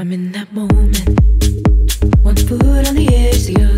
I'm in that moment, one foot on the edge, the other.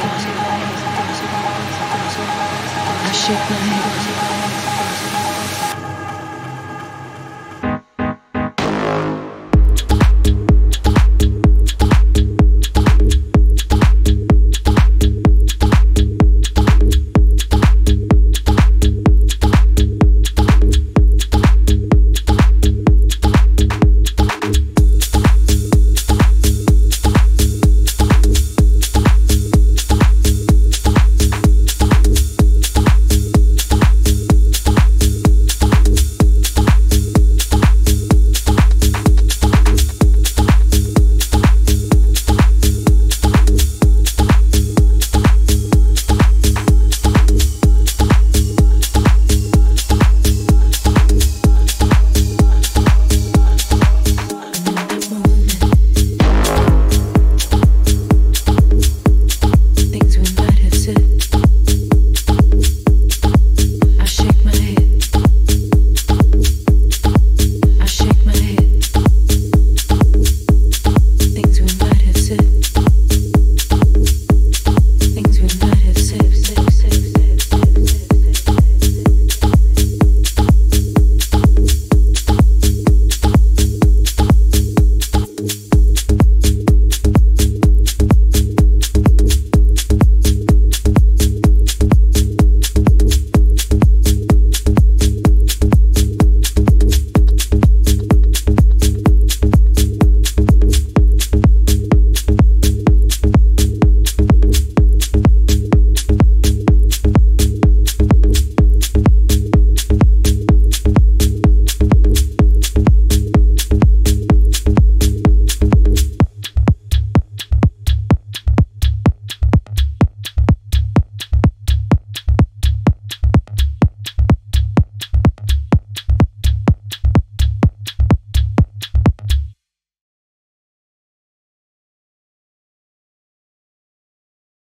I shake my head.